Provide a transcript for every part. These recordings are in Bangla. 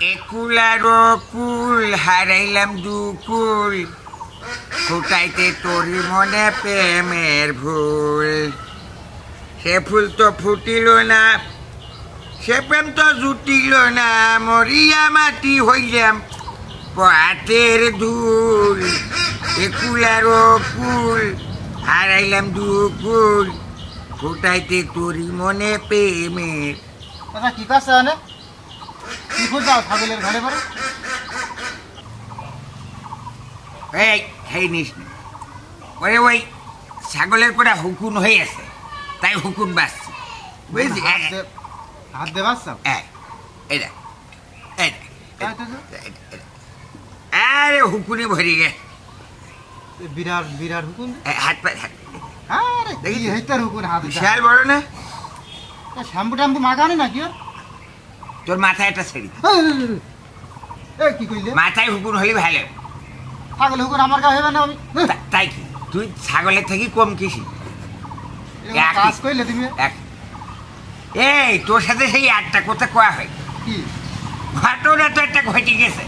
একুল আরও কুল, হারাইলাম দুকুল ফুটাইতে তোরি মনে প্রেমের ভুল। সে ফুল তো ফুটিল না, সে প্রেম তো জুটিল না। মরিয়া মাটি হইলাম পাতের ধুল একুল আরও কুল, হারাইলাম দুকুল ফুটাইতে তোরি মনে প্রেমের কি কাছে ছাগলের ঘরে পরে এই হেই নিস ওরে ওই ছাগলের পরে হুকুন হয়ে আছে। তাই হুকুন বাঁচছে বুঝলি? হাত দে- দেখ, দেখ, দেখ, দেখ। আরে হুকুনে ভরে গে। বিরাট বিরাট হুকুন হাত পা হাত আরে কি দেখিস? হেইতার হুকুন হাত। বিশাল বড় না? শ্যাম্পু ট্যাম্পু মাখানি নাকি ওর? তোর মাথায় একটা ছেড়ি এই, কি কইলে? মাথায় হুকুন হলে ভালো। ছাগল হুকুন আমার গায়ে হবে না আমি। তাই কি? তুই ছাগলের থেকে কম কিসি। কাজ কইলে তুমি। এক এই তোর সাথে সেই একটা কথা কয়া হয়? কি? ঘটনা তো একটা ঘটে গেছে।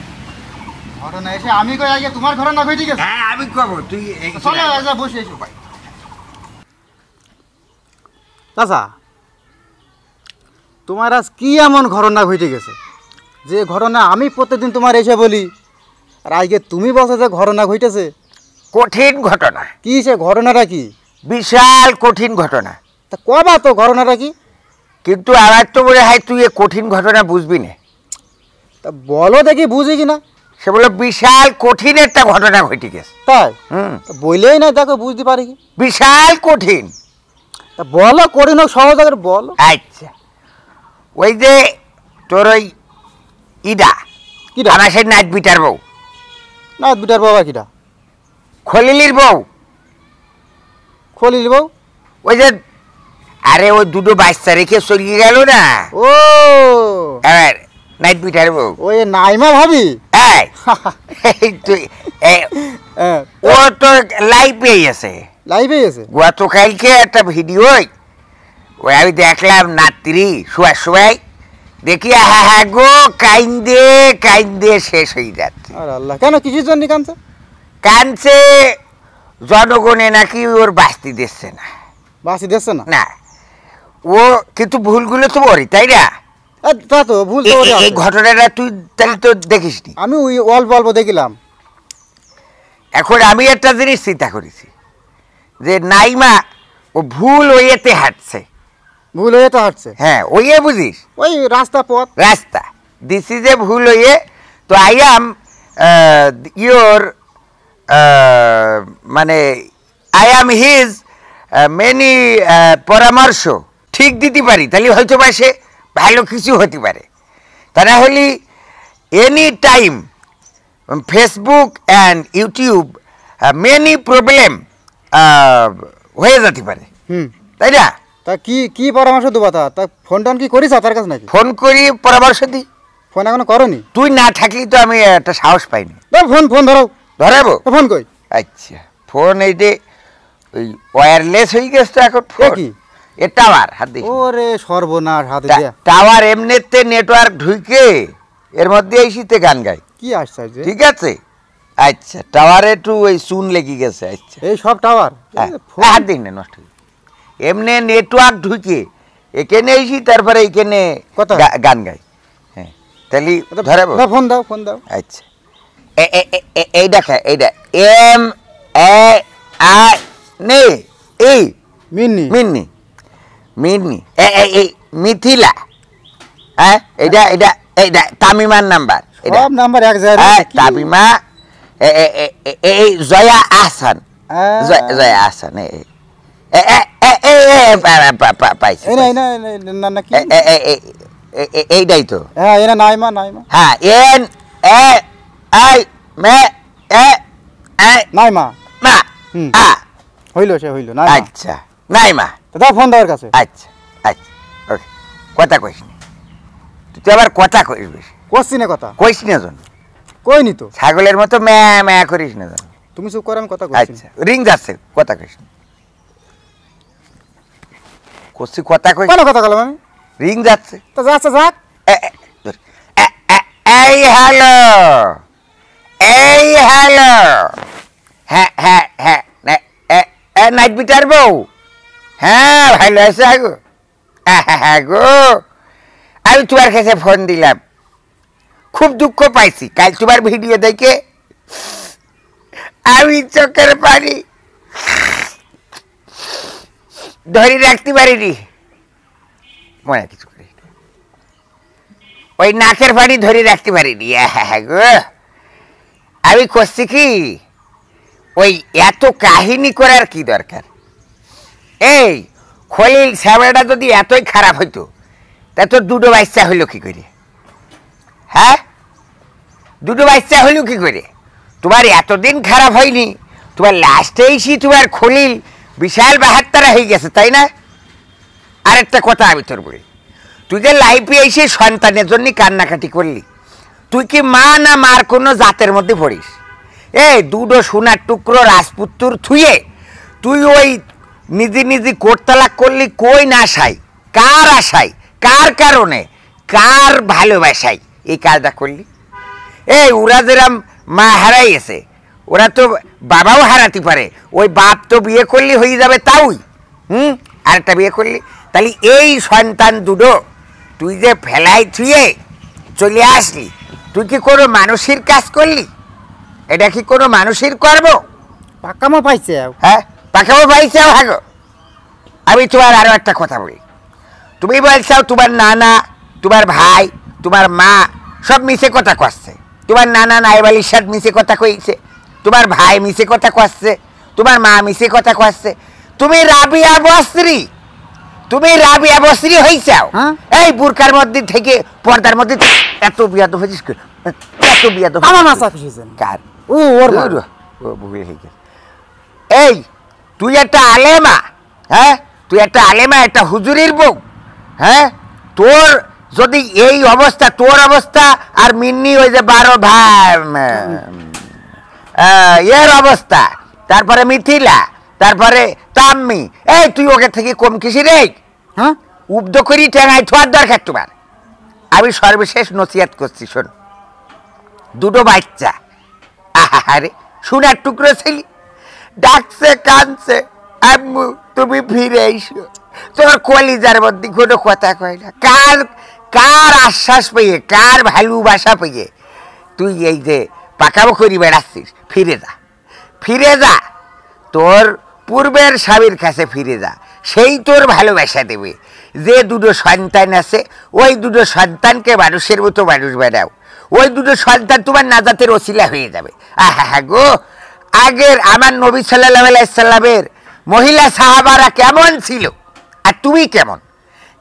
ঘটনা এসে আমি কই আগে তোমার ঘরে না কই ঠিক আছে হ্যাঁ আমি কব তুই এই- চলো বসে এসো চাচা তোমার আজ কি এমন ঘটনা ঘটে গেছে? যে ঘটনা আমি প্রত্যেকদিন তোমার এসে বলি আর আজকে তুমি বলছো যে ঘটনা ঘটেছে? কঠিন ঘটনা। কি সে ঘটনাটা কি? বিশাল কঠিন ঘটনা। তা কবা তো ঘটনাটা কি? কিন্তু আমার তো মনে হয় তুই এ কঠিন ঘটনা বুঝবি না। তা বলো দেখি বুঝি কি না সে বলে বিশাল কঠিন একটা ঘটনা ঘটে গেছে। তাই? হুম। তা বললেই না দেখো বুঝতে পারি কি? বিশাল কঠিন। তা বলো কঠিন হোক সহজ বলো। আচ্ছা। ওই যে তোর ওই ইডা কিটা আমার সেই নাইট বিটার বউ। না দুটার বাবা কিটা খলিলির বউ। খলিল বউ? ওই যে আরে ওই দুটো বাচ্চা রেখে চলিয়ে গেল না? ও! এবার নাইট বিটার বউ। ওই নাইমা ভাবি? তুই হ্যাঁ। ও তো লাইভ পেয়ে গেছে লাইভে গেছে গতকালকে একটা ভিডিও ওই আমি দেখলাম নাত্রি শোয়া শোয়াই দেখি হ্যাঁ হ্যাঁ গো কাইন্দে কাইন্দে শেষ হয়ে যাচ্ছে। আর আল্লাহ কেন কিছুর জন্য কানছে কানছে জনগণে নাকি ওর বাস্তি দিচ্ছে না। বাসি দেখছে না? না। ও কিন্তু ভুলগুলো তো ওরই তাই না? এ, তা তো ভুল তো এ- ওরই এ- এই আছে। ঘটনাটা তুই তাহলে তো দেখিস নি আমি ওই অল্প অল্প দেখিলাম। এখন আমি একটা জিনিস চিন্তা করেছি যে নাইমা ও ভুল ওইয়েতে হাঁটছে। ভুল হয়ে তো হাঁটছে। হ্যাঁ ওইয়ে বুঝিস। ওই রাস্তা পথ। রাস্তা। দিস ইজ এ ভুল হয়ে তো আই অ্যাম ইয়োর মানে আই অ্যাম হিজ মেনি পরামর্শ। ঠিক দিতে পারি তাহলে হয়তো বা সে ভালো কিছু হতে পারে। তা না হলে any time Facebook and YouTube many problem হয়ে যেতে পারে। হুম। তাই না? তা কি কি পরামর্শ দেবো তা? তা ফোন টোন কি করিস তার কাছে নাকি? ফোন করি পরামর্শ দিই ফোন এখনও করনি? তুই না থাকলে তো আমি একটা সাহস পাইনি। ফোন ফোন ধরো ধরাবো? ফোন কই? আচ্ছা ফোন এই যে ওই ওয়্যারলেস হয়ে গেছে তো এখন ফোন কি? এ টাওয়ার হাত দিস ওরে সর্বনাশ হাতে দিয়া। টাওয়ার এমনিতে নেটওয়ার্ক ঢুকে এর মধ্যে এই শীতে গান গায়। কি আসছে ঠিক আছে? আচ্ছা টাওয়ারে একটু ওই চুন লেগে গেছে আচ্ছা। এই সব টাওয়ার হ্যাঁ, হাত দিন নষ্ট হয়ে। এমনি নেটওয়ার্ক ঢুকে এখানে এসি তারপরে এইখানে কথা? গান গাই হ্যাঁ তাহলে দাও ফোন দাও ফোন দাও আচ্ছা এ- এ- এ- এ- এই দেখা এইটা এম এ আই নে এই মিন্নি মিন্নি মিন্নি এ- এ- এই মিথিলা হ্যাঁ এটা এটা এইটা তামিমার নাম্বার সব নাম্বার এক জায়গায় হ্যাঁ তামিমা এ- এ- এ- এ- এই জয়া আহসান আহ, জয়- জয়া আহসান এই এইটাই তো হ্যাঁ এনা নাইমা নাইমা হ্যাঁ এন এ আই মে এ নাইমা মা আ হইল সে হইল আচ্ছা দাও ফোন কাছে আচ্ছা আচ্ছা ওকে কথা কইস তুই আবার কথা কইস না কথা কইস না জন কইনি তো ছাগলের মতো ম্যা ম্যা করিস না জন তুমি চুপ করে আমি কথা কইছি আচ্ছা রিং যাচ্ছে কথা কইস না কইছি কথা কই? কেন কথা বললাম আমি। রিং যাচ্ছে। তো যাচ্ছে যাক। এই হ্যালো। এই হ্যালো। হ্যাঁ হ্যাঁ হ্যাঁ নাইট বিটার বউ। হ্যাঁ ভালো আছে গো হ্যাঁ গো। আমি তোমার কাছে ফোন দিলাম। খুব দুঃখ পাইছি। কাল তোমার ভিডিও দেখে আমি চোখের পানি ধরে রাখতে পারিনি। মনে কিছু করি। ওই নাকের পানি ধরে রাখতে পারিনি। গো। আমি করছি কি? ওই এত কাহিনী করার কি দরকার? এই, খলিল শ্যামলাটা যদি এতই খারাপ হইতো, তা তো দুটো বাচ্চা হইল কি করে? হ্যাঁ? দুটো বাচ্চা হইল কি করে? তোমার এতদিন খারাপ হয়নি, তোমার লাস্টে এসে তোমার খলিল বিশাল বাহাত্তারা হয়ে গেছে, তাই না? আরেকটা কথা আমি তোর বলি। তুই যে লাইফে এসে সন্তানের জন্য কান্নাকাটি করলি, তুই কি মা না মার কোনো জাতের মধ্যে পড়িস? এ দুটো সোনার টুকরো রাজপুত্তুর থুয়ে তুই ওই নিজে নিজে কোটতালাক করলি কই না আশাই কার আশাই কার কারণে? কার ভালোবাসাই এই কাজটা করলি? এই ওরা যেরাম মা হারাইয়েছে। ওরা তো বাবাও হারাতে পারে। ওই বাপ তো বিয়ে করলে হয়ে যাবে তাওই। হুম? আরেকটা বিয়ে করলি। তাহলে এই সন্তান দুটো তুই যে ফেলাই থুয়ে চলে আসলি তুই কি কোনো মানুষের কাজ করলি? এটা কি কোনো মানুষের কর্ম? পাক্কামো পাইছে হ্যাঁ? পাখাও পাইছে ভাগো আমি তোমার আরও একটা কথা বলি। তুমি বলছাও তোমার নানা তোমার ভাই তোমার মা সব মিশে কথা কচ্ছে তোমার নানা নাইবালির সাথে মিশে কথা কইছে। তোমার ভাই মিশে কথা কচ্ছে তোমার মা মিশে কথা কচ্ছে তুমি রাবিয়া বস্ত্রী তুমি রাবিয়া বস্ত্রী হইছাও। হ্যাঁ? এই বুরকার মধ্যে থেকে পর্দার মধ্যে এত বিয়া তো হয়েছিস এত বিয়া তো আমার মাছ আপিসেছেন কার? ও ওর ও ভুল হয়ে গেছে। এই তুই একটা আলেমা হ্যাঁ? তুই একটা আলেমা একটা হুজুরির বউ হ্যাঁ? তোর যদি এই অবস্থা তোর অবস্থা আর মিন্নি ওই যে বারো ভাই এর অবস্থা। তারপরে মিথিলা, তারপরে তাম্মি। এই, তুই ওকে থেকে কম কিসি রে। হ্যাঁ? উব্দ করি টেঙায় ছোয়ার দরকার তোমার। আমি সর্বশেষ নসিহাত করছি, শোন। দুটো বাচ্চা। আহারে সোনার টুকরো ছেলে। ডাকছে কানছে আম্মু, তুমি ফিরে এসো। তোমার কলিজার মধ্যে কোনো কথা কয় না। কার কার আশ্বাস পেয়ে, কার ভালোবাসা পেয়ে, তুই এই যে পাকাবো করি বেড়াচ্ছিস ফিরে যা। ফিরে যা। তোর পূর্বের স্বামীর কাছে ফিরে যা। সেই তোর ভালোবাসা দেবে। যে দুটো সন্তান আছে, ওই দুটো সন্তানকে মানুষের মতো মানুষ বানাও। ওই দুটো সন্তান তোমার নাজাতের ওসিলা হয়ে যাবে। আহা, হা, গো। আগের আমার নবী সাল্লাহ আলাইসাল্লামের মহিলা সাহাবারা কেমন ছিল? আর তুমি কেমন?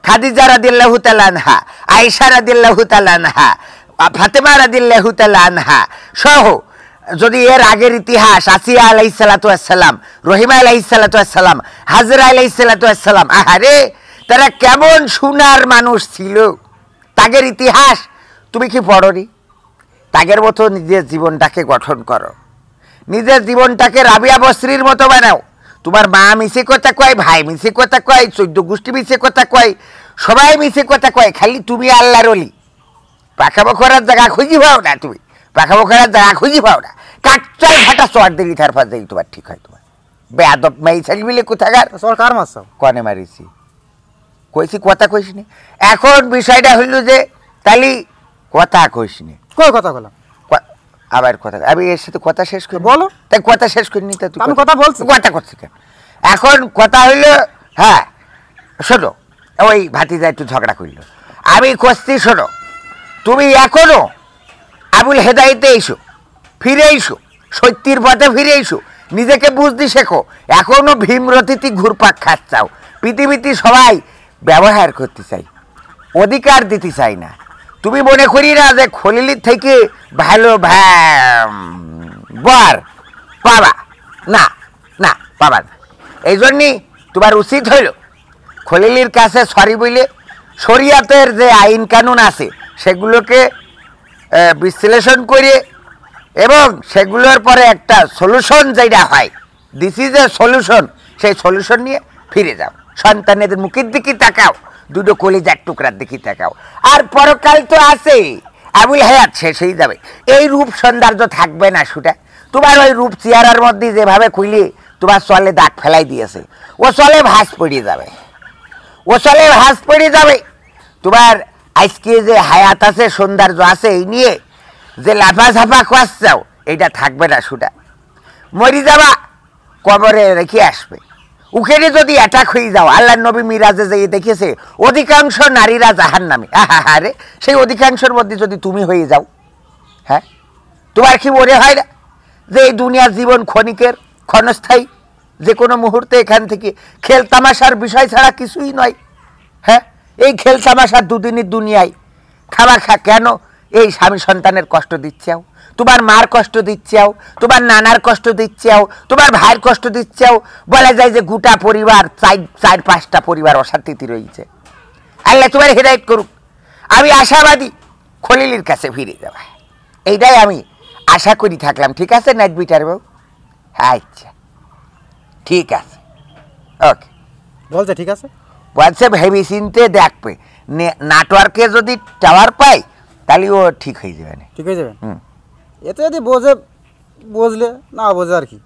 খাদিজা রাদিল্লাহু তালানহা আয়েশা রাদিল্লাহু তাআলা আনহা ফাতেমা রাদিল্লাহু তাআলা আনহা। সহ, যদি এর আগের ইতিহাস আসিয়া আলাইহিস সালাতু আসসালাম রহিমা আলাইহিস সালাতু আসসালাম হাজরা আলাইহিস সালাতু আসসালাম আহারে, তারা কেমন সোনার মানুষ ছিল। তাগের ইতিহাস, তুমি কি পড়নি? তাগের মতো নিজের জীবনটাকে গঠন করো। নিজের জীবনটাকে রাবিয়া বস্ত্রীর মতো বানাও। তোমার মা মিশে কথা কয়, ভাই মিশে কথা কয়, চৈদ্দ গোষ্ঠী মিশে কথা কয়, সবাই মিশে কথা কয়, খালি তুমি আল্লাহর অলি। পাখা বখরার জায়গা খুঁজি পাও না তুমি। বখরার জায়গা খুঁজি পাও না। কাটচাল ফাটা চর দিলি তার ফার দিলি তোমার ঠিক হয় তোমার। বেয়াদব মেয়ে ছেলে মিলে কোথাকার? সরকার মাছ কনে মারিছি। কইছি কথা কইস নি। এখন বিষয়টা হইল যে তালি কথা কইস নি। কই কথা বললাম আবার কথা আমি এর সাথে কথা শেষ করি বলো। তাই কথা শেষ করিনি তা তুই আমি কথা বলছি। কথা করছি কেন? এখন কথা হইল হ্যাঁ শোনো ওই ভাতিজা একটু ঝগড়া করল আমি করছি শোনো তুমি এখনও আবুল হেদাইতে এসো, ফিরে এসো, সত্যির পথে ফিরে এসো। নিজেকে বুঝতে শেখো, এখনও ভীমরতিতে ঘুরপাক খাচ্ছাও। পৃথিবীতে সবাই ব্যবহার করতে চাই অধিকার দিতে চাই না। তুমি মনে করি না যে খলিলির থেকে ভালো বর পাবা না না পাবা না। এই জন্যই তোমার উচিত হইল খলিলির কাছে সরি বলে শরিয়াতের যে আইন কানুন আছে সেগুলোকে বিশ্লেষণ করে এবং সেগুলোর পরে একটা সলিউশন যেটা হয় দিস ইজ এ সলিউশন সেই সলিউশন নিয়ে ফিরে যাও। সন্তানের মুখের দিকে তাকাও, দুটো কলিজার টুকরার দিকে তাকাও। আর পরকাল তো আছে আবুল হায়াত শেষ হয়ে যাবে। এই রূপ সৌন্দর্য থাকবে না সুটা। তোমার ওই রূপ চেহারার মধ্যে যেভাবে খুলি, তোমার চলে দাগ ফেলাই দিয়েছে। ও চলে ভাস পড়ে যাবে। ও চলে ভাস পড়ে যাবে। তোমার আজকে যে হায়াত আছে, সৌন্দর্য আছে, এই নিয়ে যে লাফা ঝাফা চাও এইটা থাকবে না সুটা মরি যাবা, কবরে রেখে আসবে। উখেরে যদি অ্যাটাক হয়ে যাও আল্লাহ নবী মিরাজে যে দেখেছে, অধিকাংশ নারীরা জাহান নামে আহা রে, সেই অধিকাংশের মধ্যে যদি তুমি হয়ে যাও হ্যাঁ? তোমার কি মনে হয় না যে এই দুনিয়ার জীবন ক্ষণিকের, ক্ষণস্থায়ী? যে কোনো মুহূর্তে এখান থেকে খেল তামাশার বিষয় ছাড়া কিছুই নয় হ্যাঁ? এই খেল তামাশার দুদিনই দুনিয়ায়। খাওয়া খা, কেন? এই স্বামী সন্তানের কষ্ট দিচ্ছেও তোমার মার কষ্ট দিচ্ছেও তোমার নানার কষ্ট দিচ্ছেও তোমার ভাইয়ের কষ্ট দিচ্ছেও বলা যায় যে গোটা পরিবার, চার চার, পাঁচটা পরিবার অশান্তিতে রয়েছে। আল্লাহ তোমার হেদায়ত করুক। আমি আশাবাদী খলিলির কাছে ফিরে যাবা এইটাই আমি আশা করি থাকলাম। ঠিক আছে, নাইট বিটার বাবু? আচ্ছা। ঠিক আছে। ওকে। বলছে, ঠিক আছে? বলছে ভেবে চিনতে দেখবে। নেটওয়ার্কে যদি টাওয়ার পাই তাহলে ও ঠিক হয়ে যাবে না। ঠিক হয়ে যাবে? হুম। এতে যদি বোঝে বুঝলে না বোঝে আর কি।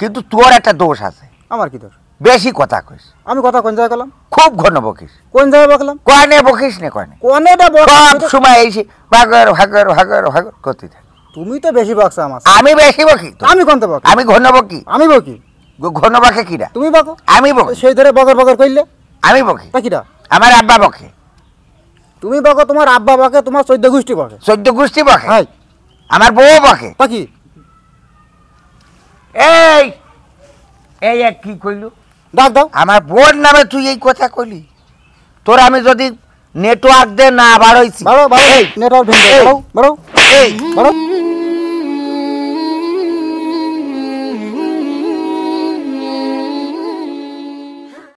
কিন্তু তোর একটা দোষ আছে। আমার কি দোষ? বেশি কথা কইস। আমি কথা কোন জায়গায় করলাম খুব ঘন বকিস। কোন জায়গায় বকলাম? কনে বকিস না কনে। কোনেটা বক সব সময় এসে ভাগর ভাগর ভাগর ভাগর করতে থাকে। তুমি তো বেশি বকছো আমার আমি বেশি বকি তো। আমি কোনতে বক? আমি ঘন বকি। আমি বকি? ঘন বকে কিরা? তুমি বকো? আমি বকি। সেই ধরে বকর বকর করলে আমি বকি? কিরা আমার আব্বা বকে। তুমি বকো তোমার আব্বা বকে তোমার চৈদ্দ গোষ্ঠী বকে। চোদ্দ গোষ্ঠী বকে? হাই আমার বউ বকে। তা কি? এই এই এক কি কইলু? ডাক দাও। আমার বোন নামে তুই এই কথা কইলি। তোর আমি যদি নেটওয়ার্ক দে না বাড়াইছি। বাড়ো বাড়ো নেটওয়ার্ক ভেঙে বাড়ো বাড়ো এই। বাড়ো